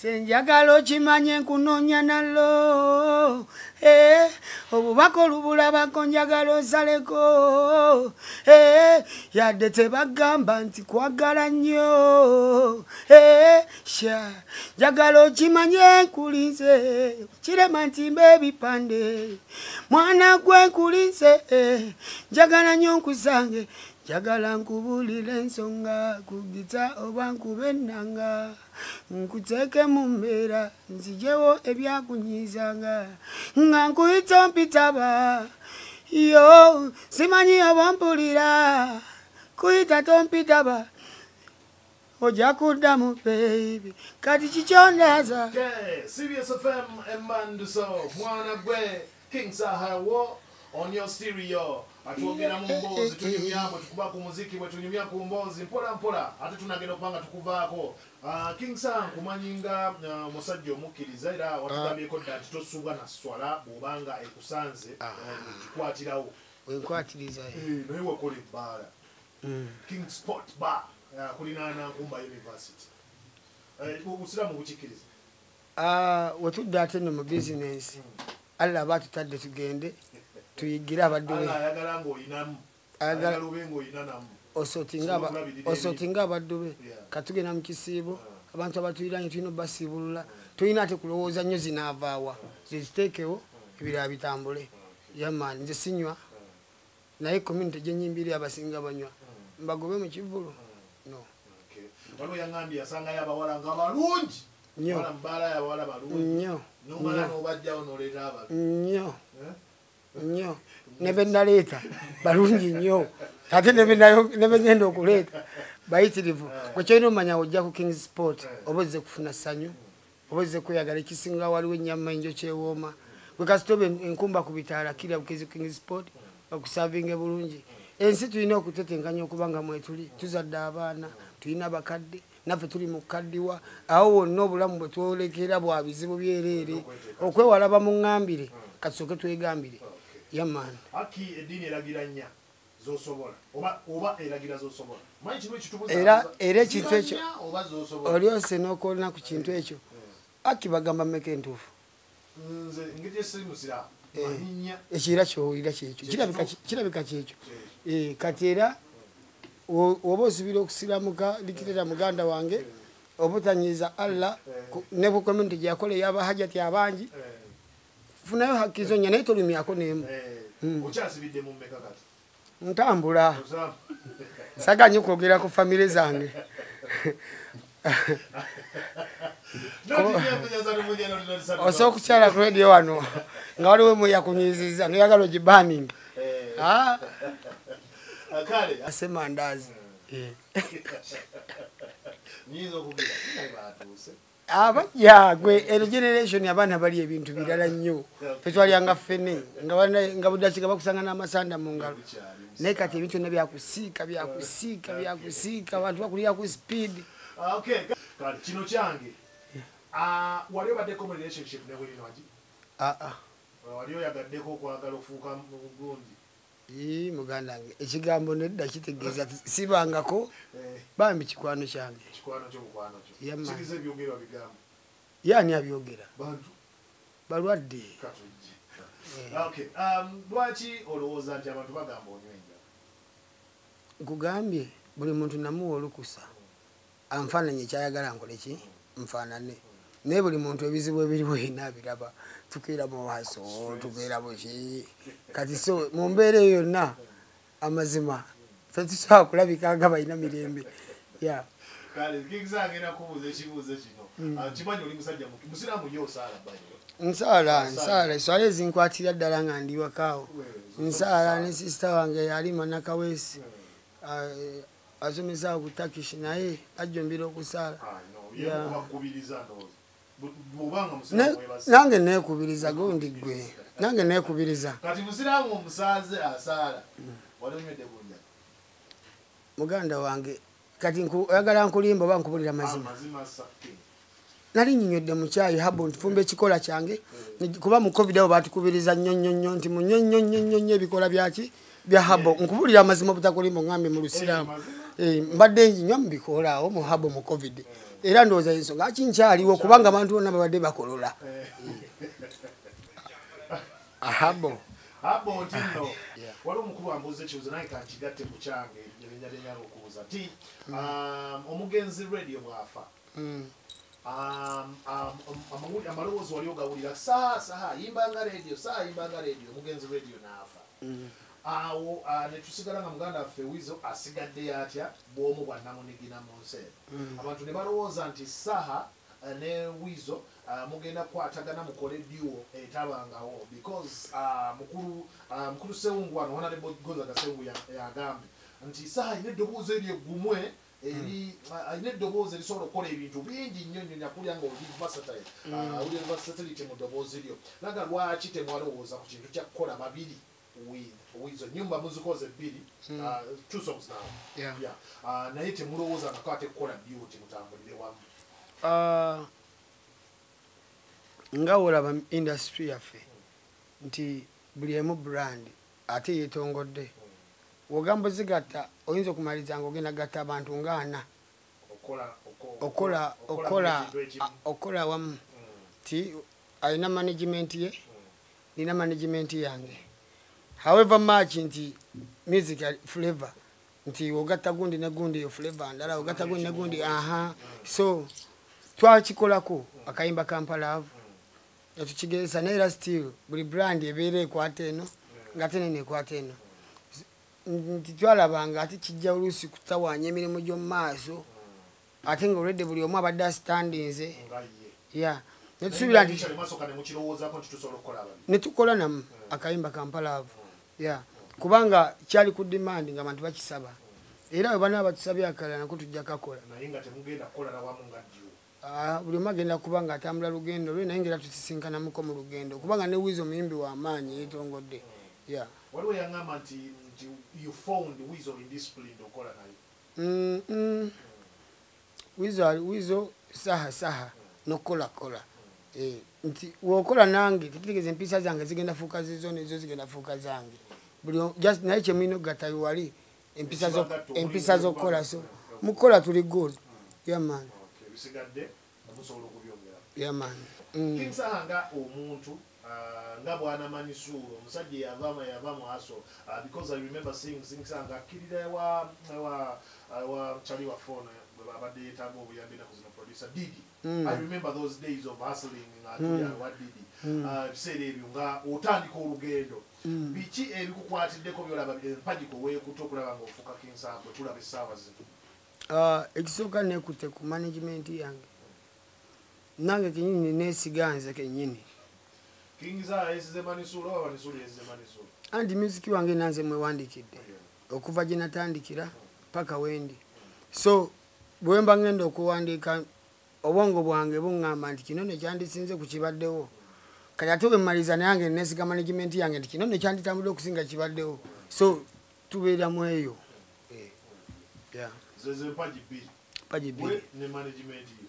senjagala okimanye nkunoonya nalo eh, obubaka olubulabako njagala osaleko eh, yadde tebagamba nti kwagala nnyo. Eh, sha njagala okimanye nkulinze. Kirema nti mba ebipande. Mwana gwe nkulinze. Eh, njagala nnyo nkusange njagala nkubulira ensonga kugita oba nkube ennanga nkuteeke mu mbeera nzijewo ebyakunyizanga nga nkuyita mpitaba yo simanyi oba mpulira kuyita tompitaba ojja kuddamu beebi kati kikyondaza mwana gwe King Sahawo on your stereo. Atwogera mu mboozi tunyumya bwe tukuba ku muziki bwe tunyumya ku mboozi mpola mpola ate tunagenda okubanga tukuvaako. Uh, King Sa nkumanyi nga uh, musajja omukkiriza era watugambyeko dda nti tosubwa na swala bw'obanga ekusanze uh, kikwatirawo. wenkwatiriza Eh, naye wakola ebbaala. King Sport Bar uh, kulinaana Nkumba University. Obusiraamu bukikkiriza. wetudde ate no mu bizinensi allah aba tutadde tugende tuyigire abadde be osootinga abaddu be katugenda mu kisiibo abantu abatuyiranye tulina obbasiibulula tulina ate kulowooza nnyo zinaavaawa zeziteekewo ebirala bitambule. Yamaani nze sinywa. Naye community gyenyimbiri abasinga banywa. Mbagobe mu kivulu no. Waliwo yaŋambye yasangayo abawala nga balungi. Bbaala y'abawala balungi nnyo. Ne benaleeta balungi nnyo. Ate ne ne begenda okuleeta. Bayitirivu kwekyolina omanya ojja ku king sport oba ozze kufuna ssanyu oba ozze kweyagala ekisinga waliwo ennyama enjo kyewooma. Bwe kasita oba enkumba ku bitaala kira bukezi king sport bakusavinge bulungi. Ensi tulina okutetenkanya okuba nga mwetuli tuzadde abaana tulina bakadde naffe tuli mu kukaddiwa awo wonna obulamu bwe twolekera bwa bizibu byereere okwewala bamuŋŋambire katusooke twegambire yamaani haki eddiini eragira nnya zosobola. Oba oba eragira zosobola. Manyi kimu ekitubuza Era- era ekintu ekyo- oba zosobola? Olyose n'okolona ku kintu ekyo. aki bagamba mmeka entuufu? Nze engeri esimusira manyinya ekira kyowulira kyekyo Kirabika ki- kirabika kyekyo Eh, kati era woba osubira okusiramuka likirera muganda wange obutanyiza allah ku- ne ku community gyeyakola eyabahajati abangi funayo hakkizo eh. nja eh. mm. mu tolumyako kati? Ntambula. Saka okwogera ku famire zange. Osobola okukyala ku rediyo wano. Nga waliwo emu yakunyiziza noyagala ogibaninga eh. Nizo kubira. nyinza okugera batuuse abajja gwe eno generation abaana bali ebintu birala nnyo. Fetwalyanga ffene nga bana- nga bakusanga n'amasanda mu ngalo. Naye kati ebintu byonna byakusiika byakusiika byakusiika abantu bakulira ku speed. Ah, okay kale kino kyange Ah, wali obaddeko mu relationship ne buli nagi aa wali oyagaddeko okwagala okufuuka ii muganda wange ekigambo nedda kitegeeza sibangako. Bambi kikwano kyange. Yaani abyogera. Balwadde. Okay um, lwaki olowooza nti abantu bagamba onywa enjala? Nkugambye buli muntu namuwa olukusa anfaananye ekyayagala nkoleki nfaanane naye buli muntu ebizibu ebiriwo ina abiraba tukeera mu waaso tukeera muki kati so mu mbeera eyo yonna amazima tetusobola kulabika nga balina mirembe. Ya. Kale kingizagenda kubuuza ekibuuzo kino. Ah, kimanyi oli musajja musiraamu yo osaala bayo nsaala nsaala. Eswala ezinkwatira ddala nga ndi wakaawo nsaala ne sisita wange yali manakaweesi asomesaawo ku takishi naye ajjumbira okusaala Nange neekubiriza gundi gwe. Nange neekubiriza. Kati musiraamu omusaaze asaala wali onywedde kunja muganda wange kati oyagala nkulimba oba nkubulira mazima? amazima sakke nali nyinywedde mu kyayi habu ntifumba ekikola kyange. Kuba mu covid abo batukubiriza nnyo nnyo nnyo nti munywe nnyo nnyo nnyo nnyo ebikola byaki bya habo nkubulira amazima obutakulimba ongambe mu lusiraamu mbadde njinywa mubikoolaawo muhabo mu covid era ndowooza ensonga akinkyaliwo kubanga abantu bonna babadde bakolola. Ahabo abo nti nno waliwo omukulu ambuuza ekibuzo naye kankigatte ku kyange erinnya lyenyala okubuuza ti um, omugenzi radio bw'afa Mm. um, um, amaloboozi wali ogawulira saha saha yimbanga radio saha yimbanga radio omugenzi radio n'afa awo ah, netusigala nga muganda waffe wizo asigadde atya bwomu bwa namunigina mu nsi eno abantu ne balowooza nti saha ah, ne wizo ah, mugenda kukwatagana mukole duo etabangawo because mukulu mukulu sewungu wano honorable gozaga sewungu ya- yagambye nti saha ayina eddoboozi eryo eggumwe eri ah, ayina eddoboozi erisobola okukola ebintu bingi nnyo nnyo nyakulya nga oli versatile Ah, oli versatility mu ddoboozi lyo naga lwaki temwalowooza ku kintu kyakukola babiri with wizo nyumba muzikoze bbiri ah, two songs now. Ah, naye temulowooza nga kwate kukola duty mutambulire wamu. Ah, nga olaba industry yaffe nti buli emu brand ate yetongodde wogamba ozigatta oyinza okumaliza nga ogenda gatta abantu nga ana. Okola oko- okola okola okola mu kintu ekimu. a- okola wamu. Mm, ti alina management ye? Nina management yange however much nti music flavor nti ogatta gundi ne gundi yo flavor ndala ogatta gundi ne gundi aha. So twakikolako akayimba kampalavu netukigezesa naye era still buli brand ebeera ekwata eno nga tene nekwata eno. Nti twalabanga ate kijja oluusi kutawaanya emirimu gy'omu maaso ate nga olwedde buli omu abadde asitandinze. Nga ye ya netusuubira nti netukola namu akayimba kampalaavu ya. Kubanga kyali ku demand nga abantu bakisaba. Era we bana batusabye akalala nako tujja kakola. Ah, buli omu agenda kuba nga atambula lugendo lwe naye ngaera tusisinkanamuko mu lugendo. Kubanga ne wizo omuyimbi w'amaanyi yeetongodde. Ya. Waliwo yaŋŋamba nti you found wizo indisciplined okola naye. Wizo ali- wizo saha saha nokukolakola. Eh, nti wokola nange tekitegeeza empisa zange zigenda fuuka zizo nezo zigenda fuuka zange naye kyemulina okugatta wali empisa zokukola so mukukola tuli good. Okubyongera yaman kinsaha nga omuntu ah, nga bwanamanyi suulo omusajja eyava ma yava mu aso ah, because i remember seeing kinsaha nga akkirira waffe ono bwe babadde yeetaaga obuyambi naku zino producer didi. Mm. i remember those days of hustling nga tulya wa didi ebiseera ebyo nga otandika olugendo. Biki ebikukwatiddeko byolaba empagiko weekuta okulaba ngaofuuka kinsaha bwe tulaba essaawa zino? Ekisooka nekute ku management yange. Nange kenyini nesiga nze kenyini anti musiki wange nanze mwewandikidde okuva gye natandikira paka wendi so bwe mba ngenda okuwandiika obwongo bwange buŋŋamba nti kino nekyandisinze ku kibaddewo kati ate wemmaliza nayange nesiga management yange nti kino nekyanditambudde okusinga kibaddewo. So tubeera mu eyo. Eh, pagi bbiri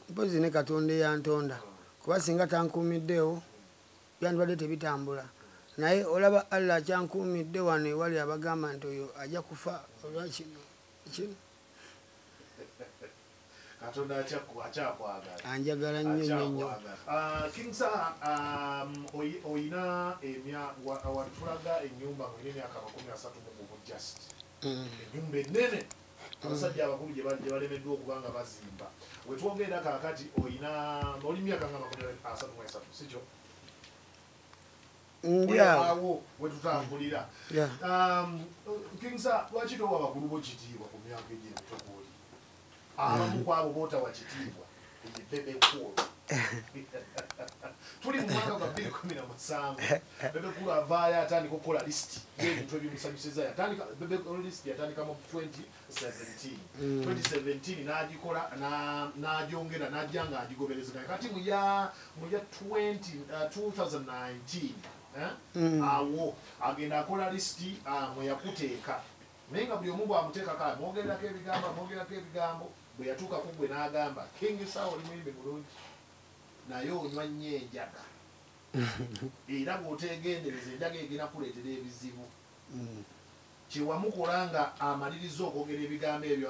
mpozi ne katonda eyantonda kuba singa tankuumiddewo byandibadde tebitambula. Naye olaba allah akyankuumidde wano ewali abagamba nti oyo ajja kufa olwakino kino katonda akyakwagala anjagala nnyo nnyo nnyo. Akyakwagala. king sa oyina watulaga enyumba mulina emyaka makumi asatu mu gumu just. Mm. enyumba enene abasajja abakulu gye ba- gye balemeddwa okuba nga bazimba. Wetwogera kakati oyina oli myaka nga makumi asatu mu esatu sikyo awo wetutambulira. Um, king sa lwaki towa bakulu bo kitiibwa ku myaka egyemito gwoli abamu kwabo bootawa kitiibwa ebebekulu tuli mu mwaka gwa bbiri kumi na musanvu. Bebekulu avaayo atandika okukola lisiti y'ebintu ebimusanyusiza yatandika lisiti yatandika mu 2017 2017 n'agikola na- n'agyongera n'ajja nga agigoberezeganya kati muya muya 20 uh, 2019 eh? awo agenda akola lisiti ah, mwe yakuteeka. Naye nga buli omu bwamuteekako amwogererako ebigambo amwogererako ebigambo bwe yatuukako gwe n'agamba king sawa oli muyimbi mulungi naye onywa nnyo enjaga. Era bw'otegendereza enjaga egenda kuleetera ebizibu. Kyewamukola nga amaliriza okwogera ebigambo ebyo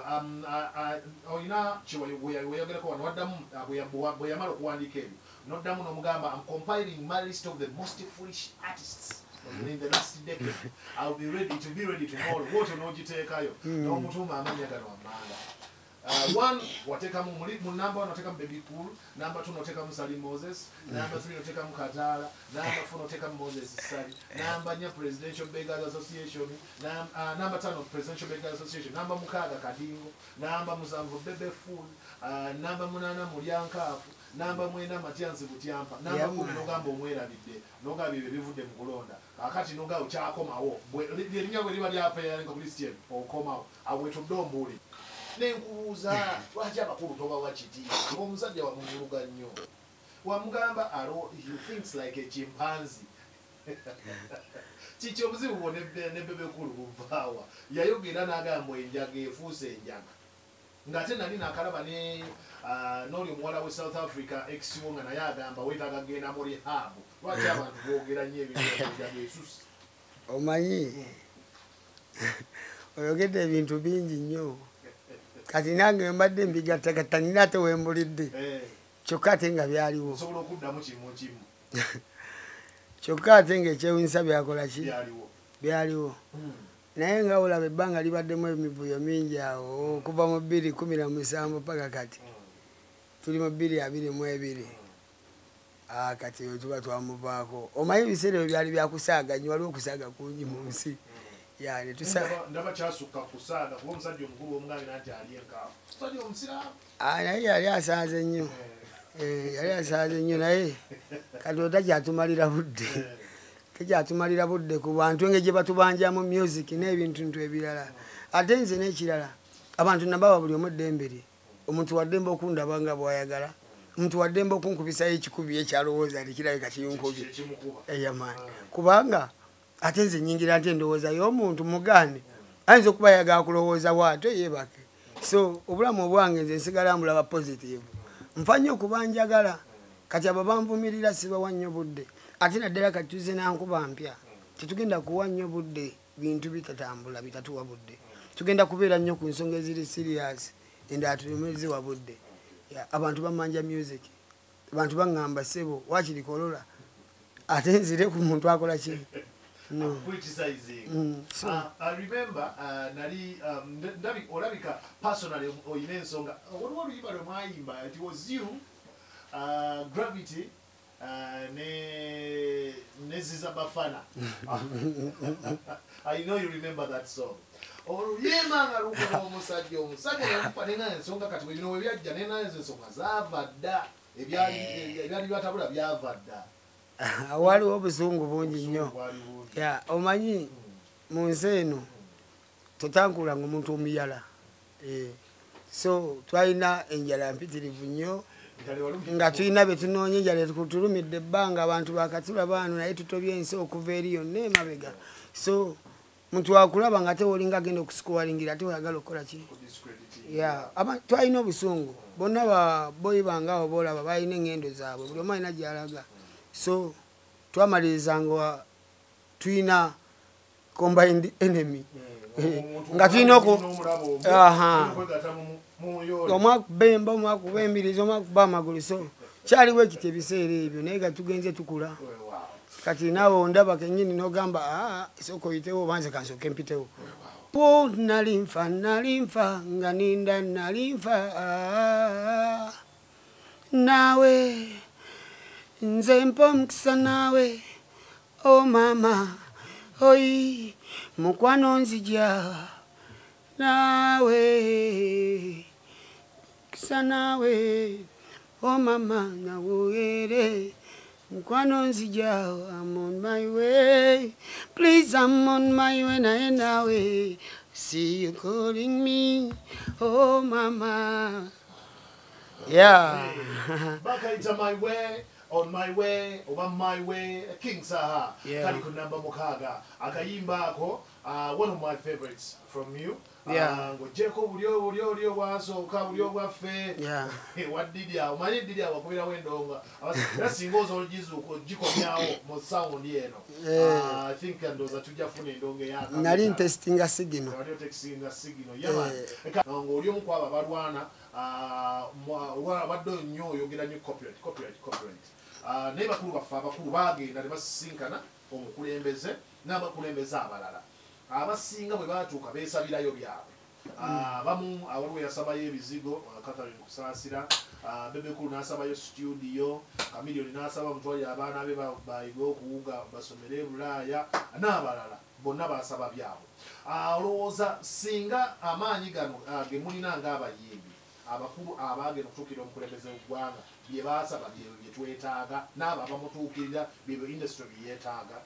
olina kyeweyogerako wano waddamu bwe ya- bwe- bwe yamala okuwandiika ebyo noddamu n'omugamba am compiling my list of the most foolish artists in the last decade. Ill be ready to be ready tomorrow woto n'ogiteekayo n'omutuuma amanya gano amanga Uh, one watekamu muli- number namba one wateka baby cool namba two notekamu msali moses namba three notekamu kataala namba four notekamu moses sali namba nya presidential beggars association Nam- uh, namba tano presidential beggars association namba mukaaga kadingo namba musanvu bebe fool uh, namba munana mulyankaafu namba mwenda matyansi butyampa namba Yeah, kumi nogamba omwerabidde nogamba ebyo bivudde mu kulonda. Kakati noga okyakomawo Bwe- li- erinnya bwe liba lyapeyalinga ku lisiti eno okomawo awetudde ombuuli nenkubuuza lwaki abakulu tobawa kitiibwa ngaomusajja wamuvuluga nnyo. Wamugamba alo he thinks like a chimpanzi kiki obuzibu bwo ne bebekulu buvaawa? Yayogera n'agamba enjaga efuuse enjaga. Ng'ate nali nakalaba ne ah, n'oli omuwala we south africa exiwo nga naye agamba wetaaga genda mu rehab. Lwaki abantu boogera nnyo ebintu enjaga esusse? Omanyi? Oyogedde ebintu bingi nnyo kati nange mbadde mbigattagatta nina ate wembulidde kyokka ate nga byaliwo. Kyokka ate nga ekyewunyisa byakola ki? Byaliwo. Byaliwo. Naye nga olaba ebbanga libaddemu emivuyo mingi awo okuva mu bbiri kumi na musanvu paka kati. Tuli mu bbiri abiri mu ebiri. Kati tuba twamuvaako. Omanyi ebiseera ebyo byali byakusaaganyi waliwo okusaaga kungi mu nsi naye yali asaaze nnyo. Eh, yali asaaze nnyo naye. Kati otakyatumalira budde. Tekyatumalira budde ku bantu enge gye batubanjamu music n'ebintu ntu ebirala. Ate nze n'ekirala abantu nabawa buli omu eddembe lye omuntu waddembe okundaba nga bwayagala omuntu waddembe okunkubisayo ekikubi ekyalowooza nti kirabika kinkubye kyekimukuba eyamaani kubanga ate nze nyingira nti endowooza y'omuntu mugaane ayinza okuba yagala kulowooza bwate yebake so obulamu obwange nze nsigala mbulaba positive. Nfa nnyo okuba njagala. Kati abo banvumirira sibawa nnyo budde. Ate naddala kati tuze nankuba mpya. Tetugenda kuwa nnyo budde bintu bitatambula bitatuwa budde. Tugenda kubeera nnyo ku nsonga eziri serious endala tulemeziwa budde. Abantu bamanja music abantu baŋŋamba sebo wakiri kolola? Ate nzire ku muntu akola ki? no criticizing Mm, so- Uh, i remember uh, nali um, nda- ndabi- olabika personally oyina ensonga waliwo oluyimba lwe mwayimba it was you uh, gravity uh, ne neziza bafana i know you remember that song oluyimba nga lukola omusajja omusajja yamupa nena ensonga kati bino we byajja nena ezo ensonga zaava dda ebyali byatabula byava dda waliwo obusungu bungi nnyo. Omanyi mu nsi eno totankulanga omuntu omuyala. Eh, so twalina enjala mpitirivu nnyo nga tulina betunoonya enjala tulumidde ebbanga abantu bakatulaba ano naye tutobye ensi okuva eri yonna emabega. So muntu wakulaba nga ate wolinga agenda okusikuwalingira ate oyagala okukola ki? Twalina obusungu. Bonna baboyi bange abo boolaba balina engendo zaabwe buli omu alina gyalaga so twamalirizanga tulina combined enemy. Eh, Omuntu nga tulina oku- n'omulabo omwo, Aha. tulina okwegatta mu- mu yoole. omu akuba emba omu akuba embirizi omu akuba amagulu. So kyaliwo ekiti ebiseera ebyo naye nga tugenze tukula. Kati naawe ondaba kenyini nogamba aa sooka oyitewo banze kansooke mpitewo. Po nalinfa nalinfa nga ninda nalinfa ah, naawe nze mpa omukisa naawe o mama oyi mukwano nzija naawe. Kisa naawe o mama nawoere mukwano nzija I'm on my way. Please I'm on my way naye naawe. See you calling me oh mama yeah. Bakayita my way on my way oba my way king saha Yeah. kali ku namba mukaaga akayimba ako uh, one of my favorites from you. Yeah. Ah, ng'ogyeko buli oli obwasooka buli obwaffe Yeah. waddidi awo omanyi didi awo akubirawo endonga Abas- era singa oza ogizuuka ogikomyawo mu sawundi eno. I think ndowooza tujja funa endonga eyaka nali ntestinga sigino. Otekisinga sigino. Ng'oli omu kwabo abalwana ah, mwa- olwa- abadde nnyo oyogera nnyo copyright copyright copyright naye bakulu baffe abakulu bagenda ne basisinkana omukulembeze n'abakulembeze abalala. Abasinga bwe batuuka beesabirayo byabwe. Ah, abamu awaliwo yasabayo ebizigo ah, catherine kusaasira ah, bebekulu n'asabayo studio kamiliyoni n'asaba mutwalire abaana be ba- bayiga okuwuga basomere e bulaaya n'abalala bonna basaba byabwe. Ah, olowooza singa amaanyi gano ah, ge mulina ng'abayimbi abakulu abagenda okutuukira omukulembeze w'eggwanga bye baasaba bye bye twetaaga n'abo abamutuukirira byebyo industry bye yeetaaga.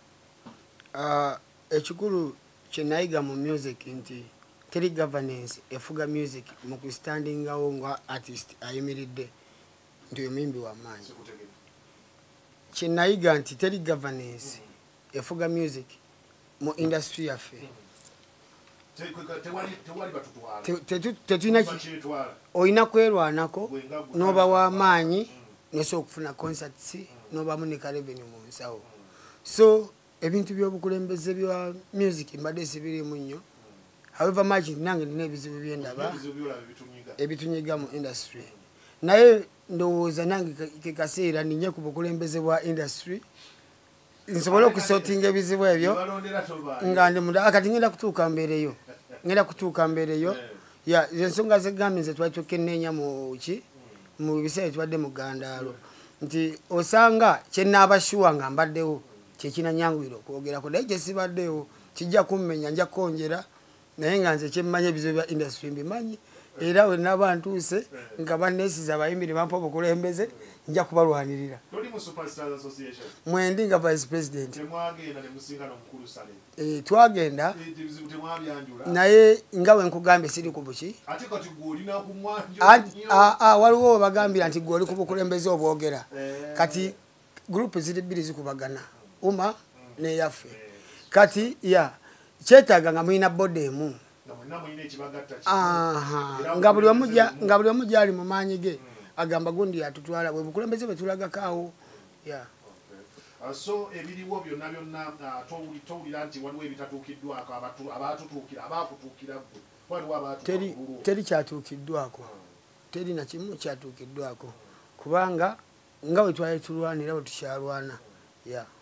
Ah, ekikulu kyenayiga mu music nti teri governance efuga music mu kustandingawo nga artist ayimiridde. Nti oyo muyimbi wamaanyi sikutegere kyenayiga nti teri governance efuga music mu industry yaffe. Te- tewali olina kwerwanako n'oba w'amaanyi nosobola okufuna concerts n'obamu ne kareveni mu nsawo. So ebintu by'obukulembeze bya music mbadde sibirimu nnyo. However much nange nina ebizibu byendaba ebitunyiga. Mu industry. Naye ndowooza nange ke- ke kaseera ninye ku bukulembeze bwa industry. Nsobole okusotinga ebizibu ebyo. nga ndi munda akati ngenda kutuuka mbeereyo ngenda kutuuka mbeereyo. Eh. ya ensonga zegambye nze twali tukenneenya mu ki? Mu biseera tubadde mu gandaalo. Nti osanga kyenaabashuwa nga mbaddewo kyekinanyanguyira okwogerako naye kyesibaddewo kijja kummenya nja kwongera naye nga nze kyemmanyi ebizibu bya industry mbimanyi. Era wenaba ntuuse nga banneesiza abayimbi ne bampa obukulembeze nja kubalwanirira. Mwendi nga vice president. Eh, twagenda. Temwabyanjula. Naye nga wenkugambye siri ku buki. Waliwo webagambira nti gwe oli ku bukulembeze obwogera. Eh. kati gurupu ziri bbiri zikubagana uma neyaffe kati ya kyetaaga nga mulina boda emu. Nga buli omu gyali mu maanyi ge agamba gundi yatutwala bwe bukulembeze bwe tulagakaawo ya. Uh, so ebiriwo byonna byonna uh, towuli- towulira nti waliwo ebitatuukiddwako abatu- abatutuukira abakutuukira waliwo abatuuka teri kyatuukiddwako. Teri na kimu kyatuukiddwako. Kubanga nga bwe twali tulwanira bwe tukyalwana. Ya. Okay.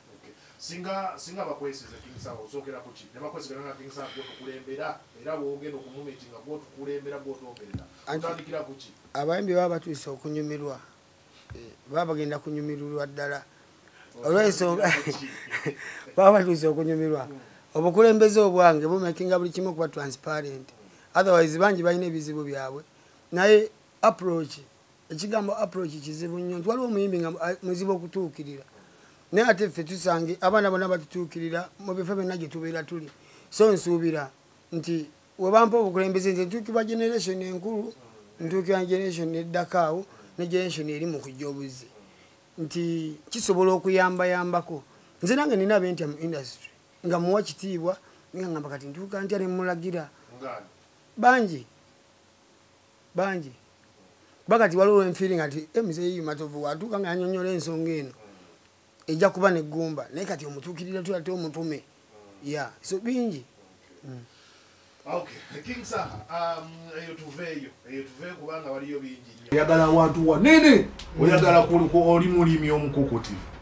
Singa singa bakwesize kinsawo osookera ku ki? Ne bakwesigana nga kinsawo gwotukulembera era woogenda okumumiti nga gwotukulembera gwotoberera otandikira ku ki? abayimbi baba batuuse okunyumirwa. Eh, baba bagenda kunyumirwa ddala. Olwensonga baba batuuse okunyumirwa. Obukulembeze obwange bumakinga buli kimu okuba transparent. Otherwise bangi balina ebizibu byabwe. Naye approach ekigambo approach kizibu nnyo. Nti waliwo omuyimbi nga mu- muzibu okutuukirira naye ate ffe tusange abaana bonna batutuukirira mu bifo byonna gye tubeera tuli. So nsuubira nti webampa obukulembeze nze ntuukibwa generation enkulu ntuukibwa generation eddakaawo ne generation eri mu kujja obuzzi. Nti kisobola okuyambayambako. Nze nange nina bentya mu industry nga muwa kitiibwa nga ngamba kati ntuuka ntya nemulagira Ngaani. bangi bangi. Bakati waliwo enfiiringa nti emuzeeyi matovu watuuka nga yanyonyola ensonga eno ejja kuba neggumba naye kati omutuukirira tulate omutume. Ya so bingi. Okay, King Saha, um, eyo tuveeyo eyo tuveeyo kubanga waliyo bingi. Oyagala awantu wanene oyagala oli mulimi omukukutivu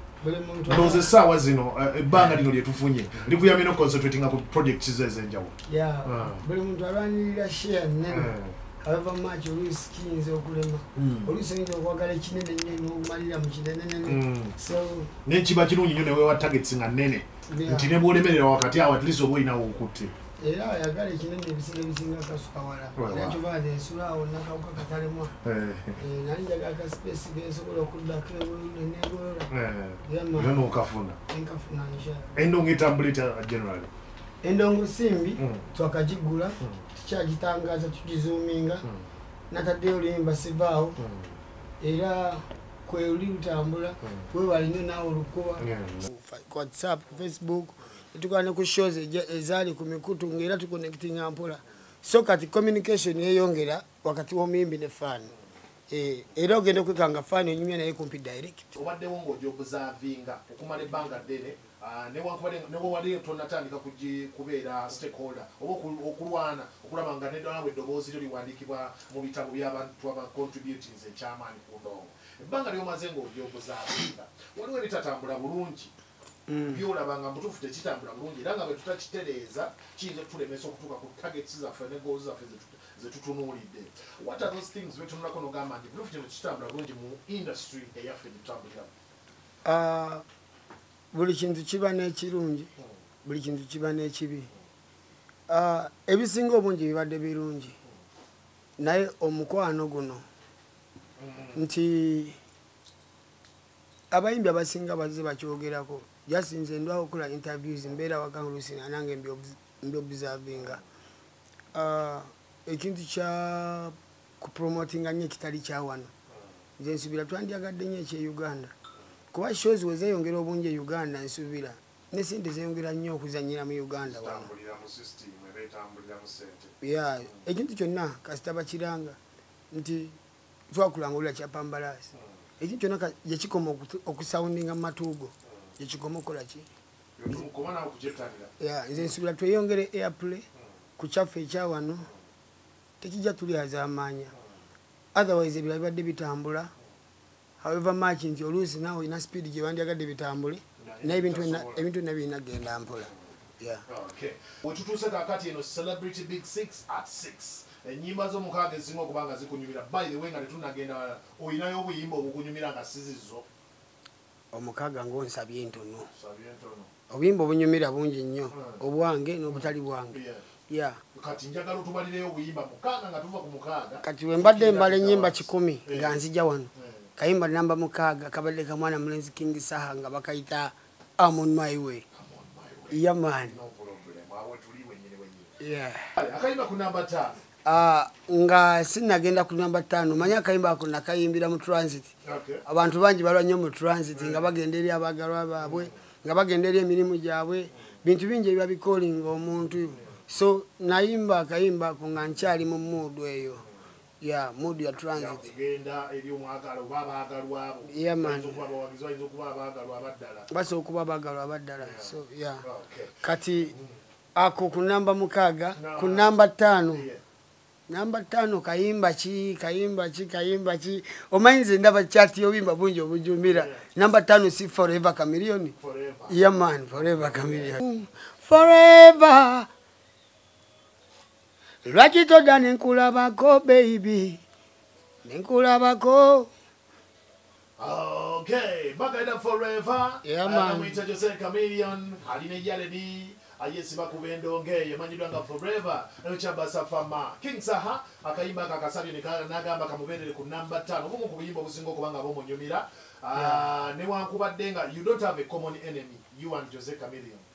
ndowooza essaawa zino eh, ebbanga lino lyetufunye likuyambye noconcentratinga ku projects zo ez'enjawulo. Ah. buli muntu alwanirira share nnene Eh. abava mumaki oluusi kiyinza okulema oluusi oyinza okwagala ekinene nnyo nokumalira mu kinenenene Mm. so nekiba kirungi nnyo newewa targets nga nnene nti ne bwolemerera wakati awo at least oba olinawo okutte era ayagala ekinene ebisinga kasuka wala. Right, era kyobaza ensula awo nakawuka katalemwa Eh, nali njagala kasipesi gensobola okuddako enegola Yama. era nokafuna. Enkafuna nshala endonga etambula etya generally endongo simbi Mm. twakagigula tukyagitangaza tugizuuminga nataddeyo oluyimba sivaawo. Era kweli lutambula webala nnyo naawe olukuba ku whatsapp facebook netukola ne ku shows ezaali ku mikutu ngaera tuconnectinga mpola. So kati communication yeyongera wakati w'omuyimbi ne faani Eh, era ogenda okwekanga faani onyumya naye kumpi direct. Obaddewo ng'ogyobuzavinga okumala ebbanga ddene ah, newankubadde newawadde tonatandika kubeera stakeholder. Oba oku- okulwana okulaba nga nenawe eddoboozi lyo liwandiikibwa mu bitabo by'abantu abacontributings ekyamaanyi ku ndongo. Ebbanga lyomaze ng'ogyobuzavinga waliwo ebitatambula bulungi. Byolaba nga mutuufu tekitambula bulungi era nga bwe tutakitereeza kiyinza tulemesa okutuuka ku targets zaffe ne goals zaffe zetu- zetutunuulidde what are those things betunulako nogamba nti mutuufu kino tekitambula bulungi mu industry eyaffe gyetutambuliramu Ah, buli kintu kiba n'ekirungi buli kintu kiba n'ekibi. Ebisinga obungi bibadde birungi. Naye omukwano guno nti abayimbi abasinga bazze bakyogerako jasinze ndwawo okukola interviews mbeera wakangulusi nange mbyobuzavinga ekintu kya kupromotinga nnyo ekitali kyawano nze nsubira twandyagadde nnyo ekyeuganda kuba shows wezeyongera obungi e uganda nsubira ne sente zeyongera nnyo okuzanyira mu uganda wano. Ya ekintu kyonna kasita bakiranga nti twakulanga olula kyapambalasi ekintu kyonna gyekikoma okusawundinga mu matuugo gyekikoma okukola ki? Nze nsubira tweyongere airplay ku kyaffe ekyawano tekijja tulyaza amaanya otherwise ebira bibadde bitambula however much nti oluusi naawe olina speed gye bandyagadde bitambule naye ebintu byonna- ebintu byonna birina genda mpola wetutuuse kakati eno celebrity big six at six. Enyimba z'omukaaga ezisinga okuba nga zikunyumira. By the way nga tetunagenda olinayo obuyimba obukunyumira nga sizizo omukaaga ngaonsabye ntono obuyimba obunyumira bungi nnyo. Obwange n'obutali bwange. Ya kati njagala otubalireyo obuyimba mukaaga nga tuva ku mukaaga. Kati we mbadde mbala ennyimba kikumi nga nzija wano. Kayimba namba mukaaga kabadde kamwana mulenzi king saha nga bakayita amon my way Come on, my way. yaman No problem. Awe tuli wenyini wenyini. yeah. Kale, akayimba ku namba ttaano Ah, nga sinagenda ku namba ttaano manye akayimba ako nakayimbira mu transit abantu bangi balwa nnyo mu transit nga bagenda eri abagalwa baabwe nga bagenda eri emirimu gyabwe bintu bingi ebiba bikolinga omuntu so nayimba akayimba ako nga nkyali mu muudu eyo ya muudu ya transit. Kugenda eri omwagalo oba abaagalwa abo. Yeah, man. Bayinza okuba abaagalwa abaddala. Basobola okuba bagalwa abaddala so ya Okay. kati ako ku namba mukaaga ku namba. ttaano. Namba ttaano kayimba ki kayimba ki kayimba ki? Omanyi nze ndaba kyati obuyimba bungi obujumira namba ttaano si forever kamiliyoni yaman forever kamiliyoni forever lwaki toda nenkulabako baby nenkulabako Okay, bagaida forever. Yeah, man. Anamwita Jose Chameleon, aline jaledi, ayesiba kubendonge, yamanyidwa nga forever. Ekyabasa fama. King Saha akayimba kakasabye nekala nagamba kamuberere ku namba 5. Obumu ku buyimba obusinga okuba nga bomunyumira. Ah, newankubadde nga you don't have a common enemy. You and Jose Chameleon.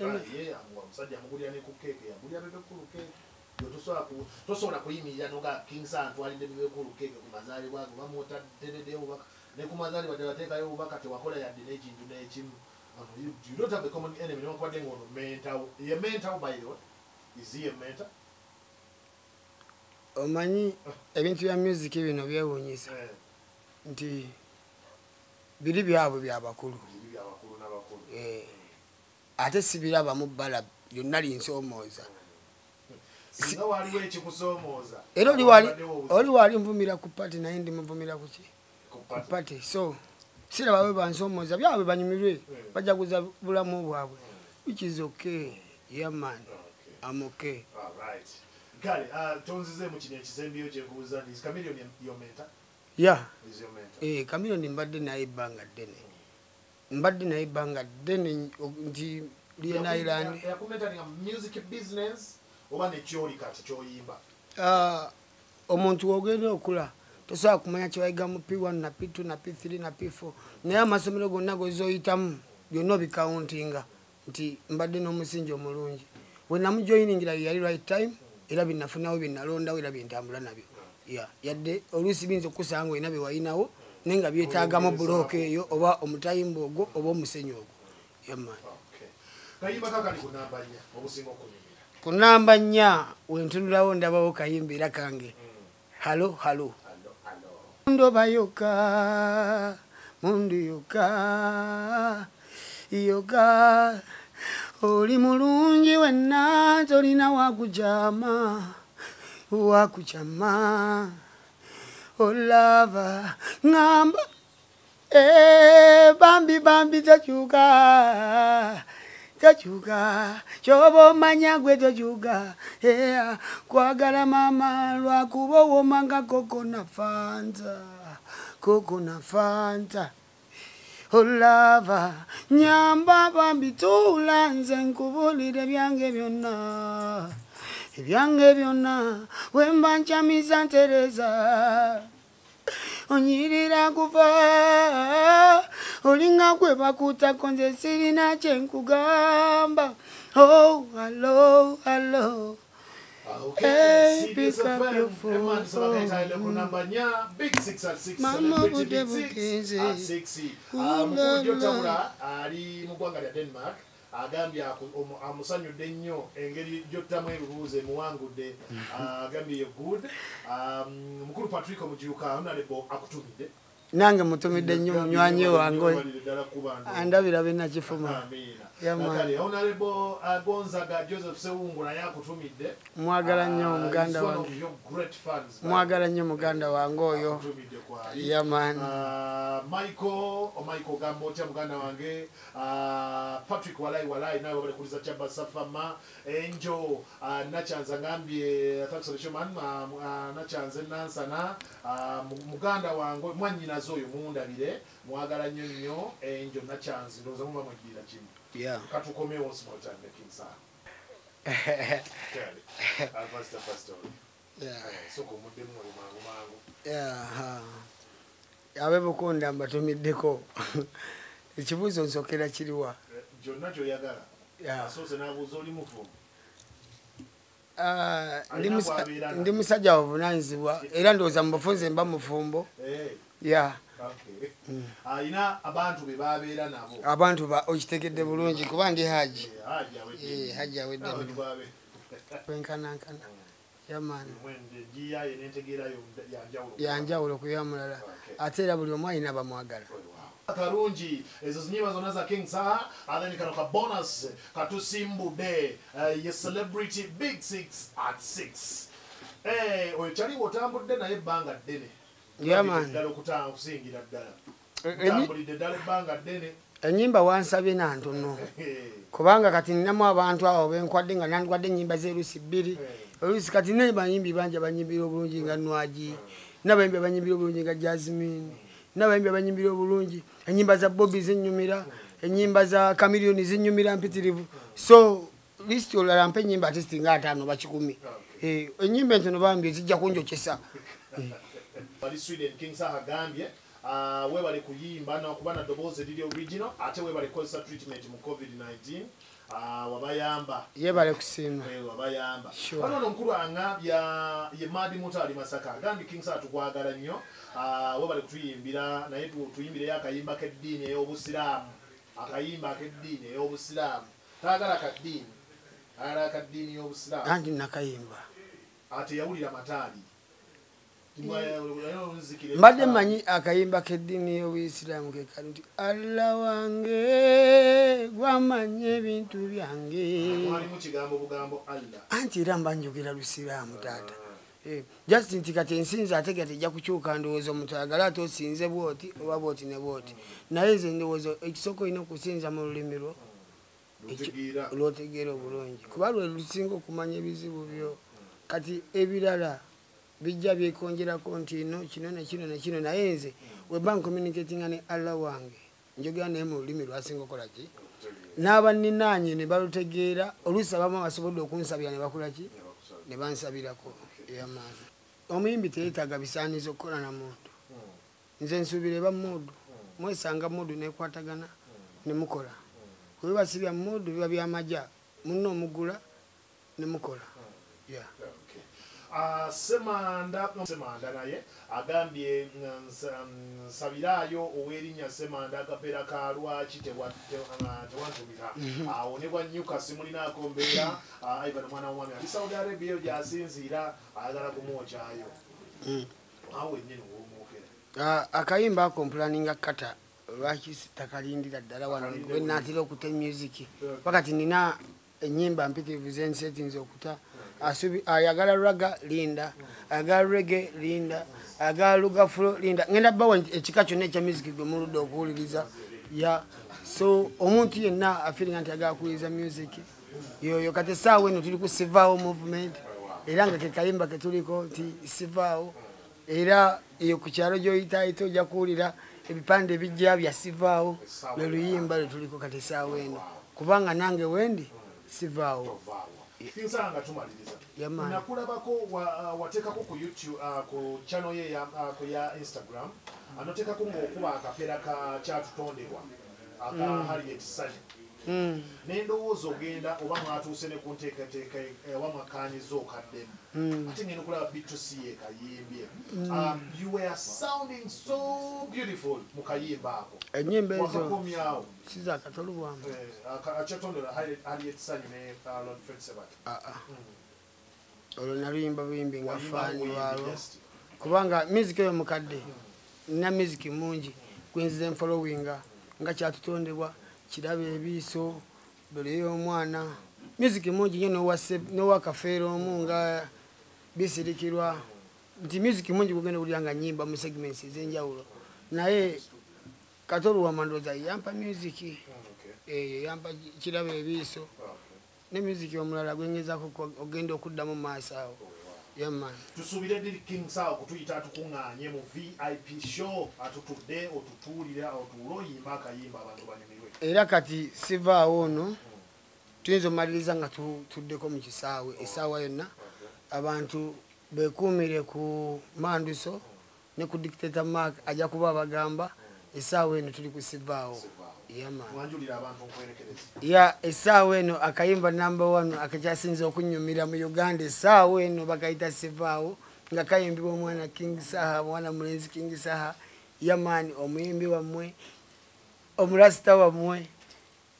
Omusajja amugulira ne ku keeke yagulira bebekulu keeke tosobola ku- tosobola kuyimirira noga king sa ntwalidde bebekulu keeke ku mazaalibwa ge bamwotadderedde obubaka ne ku mazaalibwa tebateekayo obubaka tewakola yadde n'ekintu n'ekimu you don't have a common enemy. Newankubadde ngaono mentawo ye mentawo by the way is he a mentor omanyi ebintu bya music bino byewuunyisa Eh, nti biri byabwe byabakulu biri byabakulu n'abakulu Eh, ate sibirabamu bbala byonna linsoomooza. Era oli waali nvumira ku pati naye ndi muvumira ku ki? Ku pati so siraba bwe bansoomooza byabwe banyumirwe bajaguza bulamu bwabwe okay yaman Okay. am okay. Alright. kale ah, tonzize mu kino ekizembyo kyenkubuuza nti kamilioni yomenta ya eh, kamiloni mbadde naye ebbanga ddene mbadde naye ebbanga ddene nti island kati kyoyimba? Ah, omuntu wogenda okula tosobola kumanya kyewayiga mu p1 na p2 na p3 na p4 naye amasomero gonna gozoyitamu byonna obikawuntinga nti mbadde n'omusingi omulungi. Wenamujoyiningira yali right time era byenafunawo byenalondawo era byentambula nabyo. Ya yadde oluusi biyinza okusanga olina byewayinawo naye nga byetaagamu bulooka eyo oba omutayimba ogwo oba omusenyu ogwo. Yamaani kayimba ku namba nnya wentunulawo ndabawo kayimbira kange. Halo halo. Allo, allo. mundo bayoka mundu yoka yoka. Oli mulungi wenna tolina wakujama wakujama olava ngamba. Eh, bambi bambi takyuka takyuka kyoba omanya gwe tokyuka ea kwagala mama lwakuba owomanga koko na fanta. Koko na fanta. Olava nyamba bambi tula nze nkubulire byange byonna ebyange byonna wemba nkyamiza ntereza. Onyirira kuva olinga gwe bakutako nze sirina kyenkugamba. Oh, alo alo six, Mama Six bugenze. Ah, ali mu ggwanga lya Denmark agambye amusanyudde nnyo engeri gy'ottamu ebibuuzo emuwangudde. Ah, agambye ye good. Um, mukulu patrick omukiruka honorable akutumidde. Nange mutumidde nnyo munywanyi wange. Andabira benakifuma Nakale, honorable uh, gonzaga joseph sewungu naye akutumidde. Mwagala nnyo Ah, muganda mwagala nnyo muganda wange oyo yaman Ah, michael o michael gamba otya muganda wange Ah, patrick walai walai nawe balikuliza chaba safama enjo nachanza ngambye thanks for the show man ah, nachanze nansana mu- muganda wange mwanyinaze oyo mundabire mwagala nnyo nnyo enjo nachanze ndowooza muba mwegirira kimu Yeah. katukomewo small time making sound pastor, pastor. Yeah. Eh, Yeah, abe bukunda mbatumiddeko ekibuuzo nsokera kiriwa Eh, gyonna gyoyagala Yeah. asoose n'abuuza oli muvumu Ah, ndi musajja wavunanyizibwa era ndowooza mu bufunze mba mufumbo Eh, ya okay. Alina abantu be babeera nabo. Abantu ba okitegedde bulungi kuba ndi haji Eh, haji awedde. Eh, kwenkanankana yamaani yanjawulo yanjawulo ku yamulala Okay. ate era buli omu alina bamwagala. Karungi ezo zinyimba zonna za king saha atheni kano ka bonus katusimbudde uh, ye celebrity big six at six. Eh, oyo kyaliwo otambudde naye ebbanga ddene Okusingira ddala. E- enyi- tambulidde ddala ebbanga ddene. Enyimba wansabye nantono kubanga kati ninamu abantu awo benkwadde nga nandwadde enyimba zerusi bbiri. Oluusi kati ne bayimbi bangi abanyimbira obulungi nga nwagi nabayimbi abanyimbira obulungi nga jasmin nabayimbi abanyimbira obulungi. Enyimba za bobi zinyumira. Enyimba za kamiliyoni zinyumira mpitirivu. So lisiti olala mpa enyimba ate sitinga ataano bakikumi. Eh, enyimba entono bambi zijja kunjokesa bali sweden king saha agambye uh, webale kuyimba nokuba na ddoboozi eriri original ate webale kukozesa treatment mu covid-19 uh, wabayamba. Yebale kusiima Eh, wabayamba. Sure. wano ono omukulu aŋabya ye madi mutali masaka. Agambye king saha tukwagala nnyo. Uh, webale kutuyimbira naye tu- tuyimbireyo akayimba k'eddiini ey'obusiraamu. Akayimba ak'eddiini ey'obusiraamu. Taagala kaddiini ayagala kaddiini y'obusiraamu. Anti nakayimba ate yawulira mataali mbadde mmanyi akayimba k'eddiini y'obuisiraamu kekali nti alla wange gwamanya ebintu byange. Anti era mba njogera lusiraamu taata. Eh, just nti kati ensinza ate ga tejja kukyuka ndowooza omuntu ayagala ate osinze bwoti oba bwoti ne bwoti. Naye nze ndowooza ekisooka olina okusinza mu lulimi lwo lwotegeera obulungi. Kuba lwe lusinga okumanya ebizibu byo kati ebirala bijja byekongerako nti no kino nekino nekino naye nze weba ncommunicatinga ne allah wange? Njogera naye mu lulimi lwasinga okola ki? N'abaninaanye ne balutegeera oluusi abamu basobodde okunsabira ne bakola ki? Ne bansabirako eyamaani omuyimbi teyeetaaga bisaanizo okukola na muntu nze nsuubire ba mudu mwesanga mudu nekwatagana nemukola kubibasibya mudu biba byamaja muno omugula nemukola Yeah. Semanda semanda naye agambye mm, nsa- mm, nsabiraayo ow'erinnya semanda akapeera ka lwaki ah, tewantubira awo ne bwannyuka simulinaako mbeera ah, ivan omwana womwami ali saudi arabia eyo gyasinziira ayagala kumwokyayo. Awe nnyini woomwogera Ah, akayimba ako mpulaninga kata lwaki takalindira ddala wano? Takalindira we naatera okuta music. Wakati nina enyimba mpitirivu zensetinza okuta ayagala raga linda. Ayagala rege linda. Ayagala lugafulo linda. Ngenda bawa ekika kyonna ekya music gwe muludde okuwuliriza ya so omuntu yenna afiringa nti agala kuwuliriza music yoyo kati esaawa eno tuli ku sivaawo movement era nga kekayimba ketuliko nti sivaawo era eyo ku kyalo gyoyitaayita ojja kuwulira ebipande bijja bya sivaawo lwe luyimba lwe tuliko kati esaawa eno. Kubanga nange wendi sivaawo kinsala nga tumaliriza nakulabako wa- ah, wateekako ku youtube ah, ku channel ye ya- ya instagram anoteekako ngaokuba akapeera ka kyatutondebwa aka harriet sani Mm, nendowooza ogenda oba mwatuuse ne ku nteekateeka oba mwakaniza okaddemu ate ngenda okulaba bitusi ye kayimbye Um, you were sounding so beautiful mu kayimba ako. Ennyimba ezo wakakomyawo sizakatolubwamu akyatondera harriet sani ne ah, lord fred sebat olwo naluyimba buyimbi nga faani waalwo kubanga music eyo mukadde nina music mungi. Gwenzize nfolowinga nga kyatutondebwa kiraba ebiiso dole y'omwana. Music mungi nyo nowa- nowakafeera omu nga bisirikirwa. Nti music mungi gugenda owulira nga nyimba mu segments ez'enjawulo. Naye katoluwama ndooza yampa music. Okay, eyo yampa kiraba ebiiso. Ne music omulala gwengezako ogenda okuddamu maaso awo. Yamani tusuubire diri king sawa kutuyita atukuŋŋaanye mu vip show? Atutudde otutuulira otuule oyimba akayimba abantu banyumirwe era kati sivaawo ono tuyinza omaliriza nga tu- tuddeko mu kisaawe esaawa yonna. Abantu bekuumire ku manduso ne ku dictator mark ajja kuba abagamba esaawa eno tuli ku sivaawo. Ya esaawa eno akayimba namba one akakyasinza okunyumira mu uganda. Esaawa eno bakayita sivaawo nga kayimbibwa omwana king saha mwana mulenzi king saha. Yamaani omuyimbi wammwe omulasita wammwe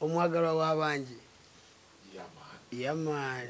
omwagalwa w'abangi. Yamaani